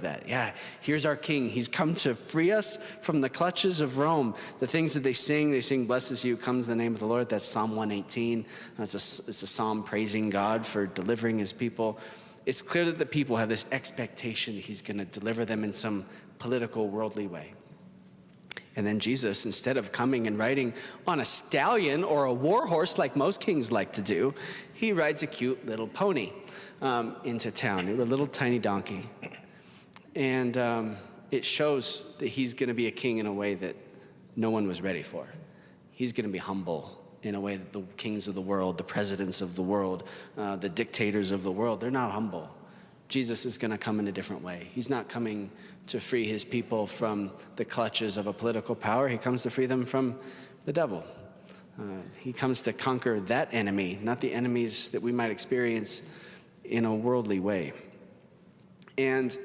that. Yeah, here's our king. He's come to free us from the clutches of Rome. The things that they sing, they sing, Blesses you, comes the name of the Lord. That's Psalm 118. It's a, it's a psalm praising God for delivering his people. It's clear that the people have this expectation that he's going to deliver them in some political, worldly way. And then Jesus, instead of coming and riding on a stallion or a war horse like most kings like to do, he rides a cute little pony um, into town, a little tiny donkey. And um, it shows that he's going to be a king in a way that no one was ready for. He's going to be humble in a way that the kings of the world, the presidents of the world, uh, the dictators of the world, they're not humble. Jesus is going to come in a different way. He's not coming to free his people from the clutches of a political power, he comes to free them from the devil. Uh, he comes to conquer that enemy, not the enemies that we might experience in a worldly way. And